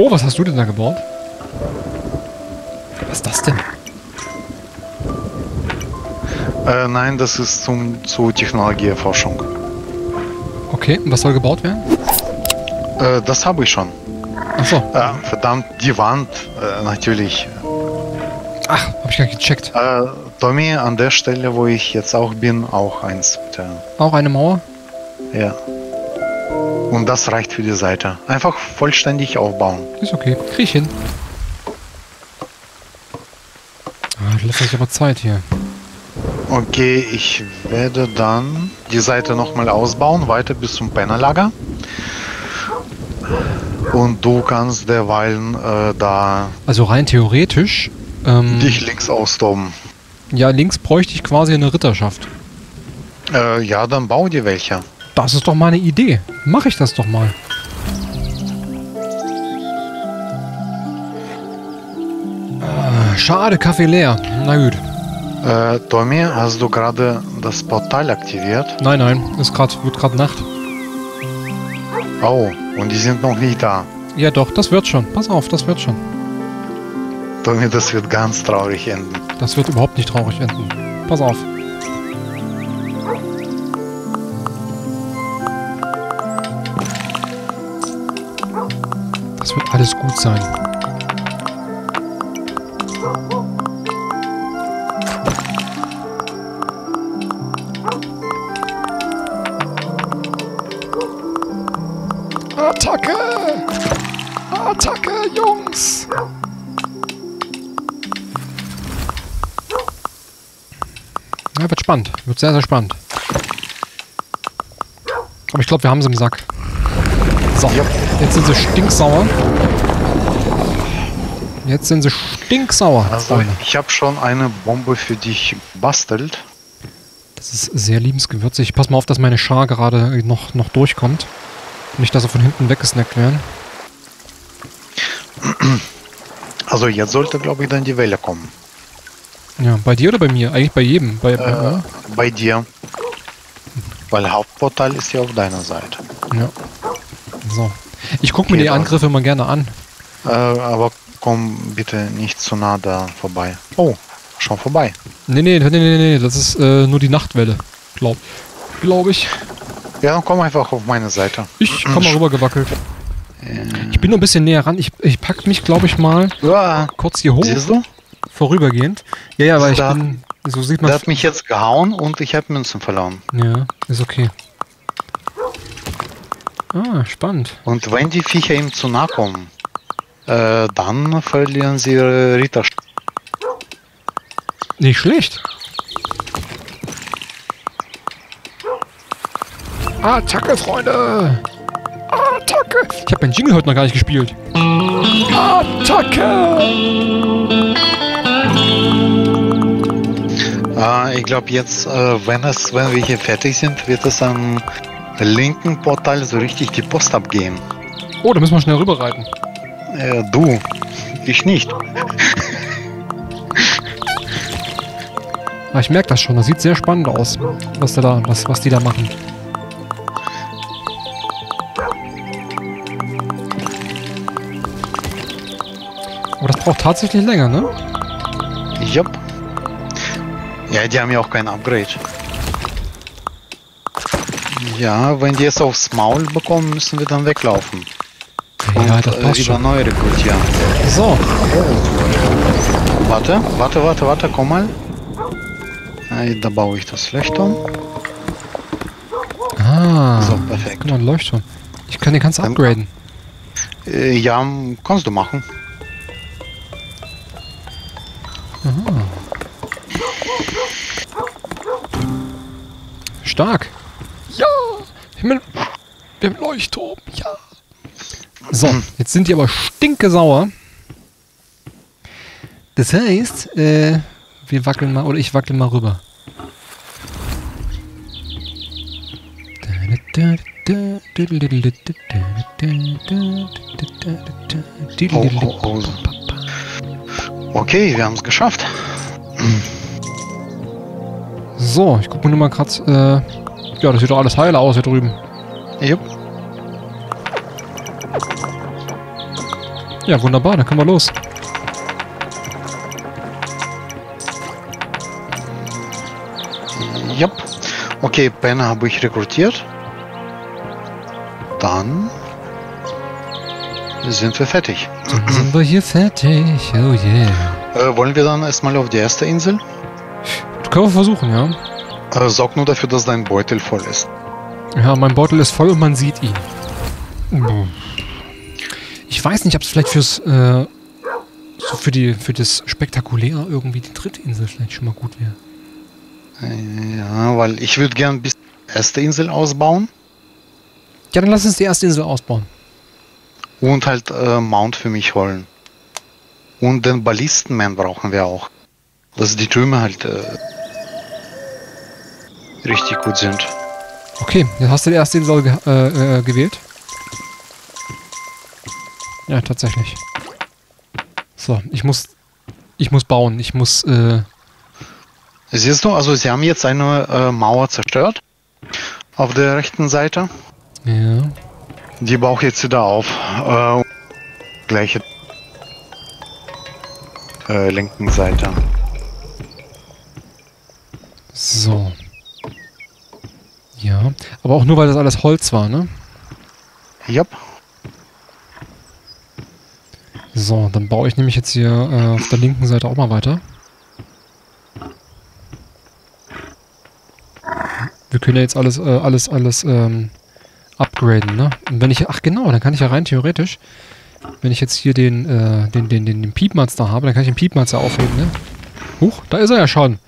Oh, was hast du denn da gebaut? Was ist das denn? Äh, nein, das ist zum, zur Technologieforschung. Okay, und was soll gebaut werden? Äh, das habe ich schon. Achso. Äh, verdammt, die Wand, äh, natürlich. Ach, hab ich gar nicht gecheckt. Äh, Tommy, an der Stelle, wo ich jetzt auch bin, auch eins, bitte. Auch eine Mauer? Ja. Und das reicht für die Seite. Einfach vollständig aufbauen. Ist okay. Krieg ich hin. Ah, das lässt sich aber Zeit hier. Okay, ich werde dann die Seite nochmal ausbauen, weiter bis zum Pennerlager. Und du kannst derweilen äh, da Also rein theoretisch. Ähm, dich links austoben. ja, links bräuchte ich quasi eine Ritterschaft. Äh, ja, dann bau dir welche. Das ist doch mal eine Idee. Mach ich das doch mal. Ah, Schade, Kaffee leer. Na gut. Äh, Tommy, hast du gerade das Portal aktiviert? Nein, nein. Ist grad, wird gerade Nacht. Oh, und die sind noch nicht da. Ja doch, das wird schon. Pass auf, das wird schon. Tommy, das wird ganz traurig enden. Das wird überhaupt nicht traurig enden. Pass auf. Das wird alles gut sein. Attacke! Attacke, Jungs! Ja, wird spannend. Wird sehr, sehr spannend. Aber ich glaube, wir haben sie im Sack. So, jetzt sind sie stinksauer. Jetzt sind sie stinksauer, Also, ich habe schon eine Bombe für dich bastelt. Das ist sehr liebensgewürzig. Pass mal auf, dass meine Schar gerade noch, noch durchkommt. Nicht, dass sie von hinten weggesnackt werden. Also, jetzt sollte, glaube ich, dann die Welle kommen. Ja, bei dir oder bei mir? Eigentlich bei jedem. Bei, Äh, bei dir. Weil Hauptportal ist ja auf deiner Seite. ja. So. Ich gucke mir die. Angriffe immer gerne an. Äh, aber komm bitte nicht zu nah da vorbei. Oh, schon vorbei. Nee, nee, nee, nee, nee. Das ist äh, nur die Nachtwelle. Glaub, glaub ich. Ja, dann komm einfach auf meine Seite. Ich komm mal rüber gewackelt. Ich bin nur ein bisschen näher ran. Ich, ich pack mich, glaube ich, mal Ja, kurz hier hoch. siehst du? Vorübergehend. Ja, ja, weil ich Da- bin. So sieht Der man. hat mich jetzt gehauen und ich habe Münzen verloren. Ja, ist okay. Ah, spannend. Und wenn die Viecher ihm zu nahe kommen, äh, dann verlieren sie ihre Ritter. Nicht schlecht. Attacke, Freunde! Attacke! Ich habe meinen Jingle heute noch gar nicht gespielt. Attacke! Äh, ich glaube jetzt, äh, wenn es, wenn wir hier fertig sind, wird es am linken Portal so richtig die Post abgehen. Oh, da müssen wir schnell rüberreiten. Äh, du, ich nicht. Ah, ich merke das schon. Das sieht sehr spannend aus, was, da, was, was die da machen. Aber das braucht tatsächlich länger, ne? Jupp. Ja, die haben ja auch kein Upgrade. Ja, wenn die es aufs Maul bekommen, müssen wir dann weglaufen. Ja, Und, das äh, passt wieder schon. neu rekrutieren. So, Warte, warte, warte, warte, komm mal. Äh, da baue ich das Leuchtturm. ah, So, perfekt. guck mal, ein Leuchtturm. Ich kann den Dann- upgraden. Äh, ja, kannst du machen. Stark. Himmel. Wir haben Leuchtturm, ja. So, jetzt sind die aber stinkesauer. Das heißt, äh, wir wackeln mal, oder ich wackel mal rüber. Oh, oh, oh. Okay, wir haben es geschafft. So, ich gucke mir nur mal grad, äh, ja, das sieht doch alles heile aus hier drüben. Jupp. Ja, wunderbar, dann können wir los. Ja. Okay, Ben habe ich rekrutiert. Dann sind wir fertig. Dann sind wir hier fertig. Oh yeah. Äh, wollen wir dann erstmal auf die erste Insel? Können wir versuchen, ja. Äh, sorg nur dafür, dass dein Beutel voll ist. Ja, mein Beutel ist voll und man sieht ihn. Ich weiß nicht, ob es vielleicht fürs, äh, so für die, für das Spektakuläre irgendwie die dritte Insel vielleicht schon mal gut wäre. Äh, Ja, weil ich würde gern bis erste Insel ausbauen Ja, dann lass uns die erste Insel ausbauen. und halt äh, Mount für mich holen. Und den Ballistenman brauchen wir auch. Dass die Türme halt äh, richtig gut sind. Okay, jetzt hast du die erste Insel ge äh, äh, gewählt. Ja, tatsächlich. So, ich muss, ich muss bauen. Ich muss, äh, Siehst du, also sie haben jetzt eine äh, Mauer zerstört. Auf der rechten Seite. ja. Die baue ich jetzt wieder auf. Äh, gleiche äh, linken Seite. So. Ja, aber auch nur, weil das alles Holz war, ne? Yep. So, dann baue ich nämlich jetzt hier äh, auf der linken Seite auch mal weiter. Wir können ja jetzt alles, äh, alles, alles ähm, upgraden, ne? Und wenn ich, ach genau, dann kann ich ja rein theoretisch, wenn ich jetzt hier den, äh, den, den, den, den Piepmatz da habe, dann kann ich den Piepmatz ja aufheben, ne? Huch, da ist er ja schon.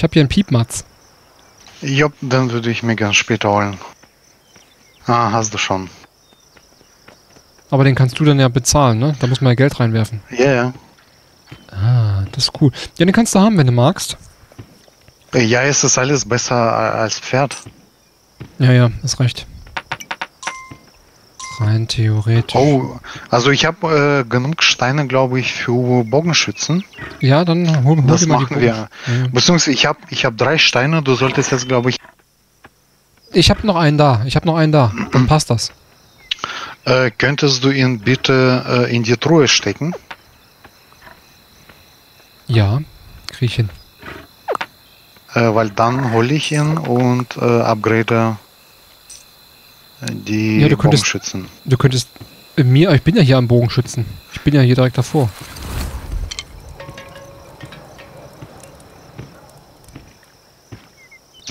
Ich habe hier einen Piepmatz. Jupp, dann würde ich mir ganz später holen. Ah, hast du schon. Aber den kannst du dann ja bezahlen, ne? Da muss man ja Geld reinwerfen. Ja, ja. Ah, das ist cool. Ja, den kannst du haben, wenn du magst. Äh, Ja, ist das alles besser a- als Pferd. Ja, ja, ist recht. Rein theoretisch. Oh, also ich habe äh, genug Steine, glaube ich, für Bogenschützen. Ja, dann hol, hol Das machen wir. Ja. Beziehungsweise ich habe ich hab drei Steine, du solltest jetzt, glaube ich, Ich habe noch einen da. Ich habe noch einen da. Dann passt das. äh, könntest du ihn bitte äh, in die Truhe stecken? Ja, krieg ich hin. Äh, weil dann hole ich ihn und äh, upgrade die Ja, du könntest- Bogenschützen. Du könntest mir, ich bin ja hier am Bogenschützen. Ich bin ja hier direkt davor.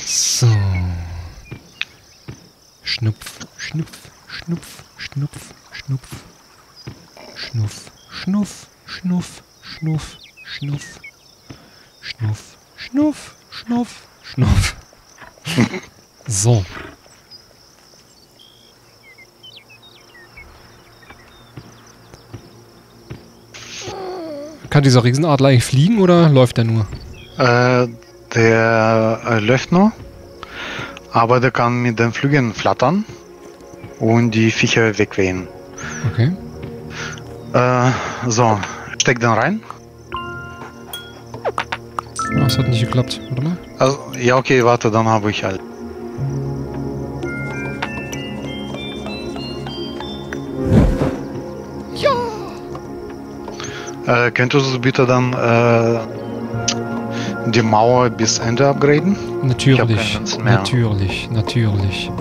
So. Schnupf, schnupf, schnupf, schnupf, schnupf. Schnuff, schnuff, schnuff, schnuff, schnuff. Schnuff, schnuff, schnuff, schnuff. so. Kann dieser Riesenadler eigentlich fliegen oder läuft er nur? Äh, der äh, läuft nur, aber der kann mit den Flügeln flattern und die Viecher wegwehen. Okay. Äh, so, steck den rein. Das hat nicht geklappt. Warte mal. Also, ja, okay, warte, dann habe ich halt. Äh, könntest du bitte dann äh, die Mauer bis Ende upgraden? Natürlich. Natürlich, natürlich.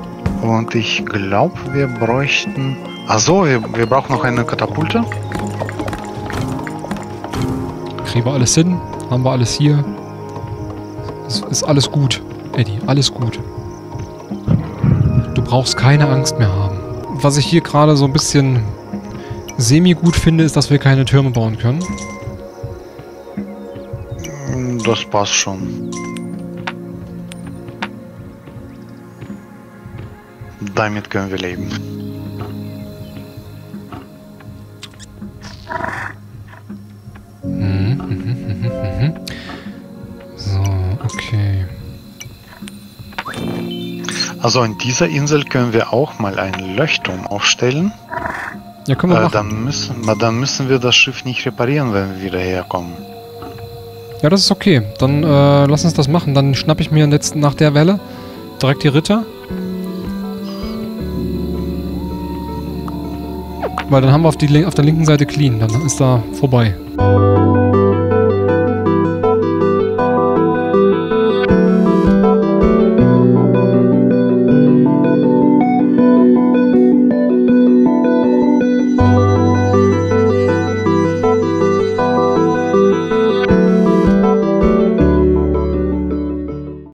Und ich glaube, wir bräuchten. Achso, wir, wir brauchen noch eine Katapulte. Kriegen wir alles hin? Haben wir alles hier? Es ist alles gut, Eddie. Alles gut. Du brauchst keine Angst mehr haben. Was ich hier gerade so ein bisschen semi-gut finde, ist, dass wir keine Türme bauen können. Das passt schon. Damit können wir leben. Mhm, mhm, mhm. So, okay. Also an dieser Insel können wir auch mal einen Leuchtturm aufstellen. Ja, können wir äh, machen. Dann müssen, dann müssen wir das Schiff nicht reparieren, wenn wir wieder herkommen. Ja, das ist okay. Dann äh, lass uns das machen. Dann schnappe ich mir letzten, nach der Welle direkt die Ritter. Weil dann haben wir auf, die, auf der linken Seite clean. Dann ist da vorbei.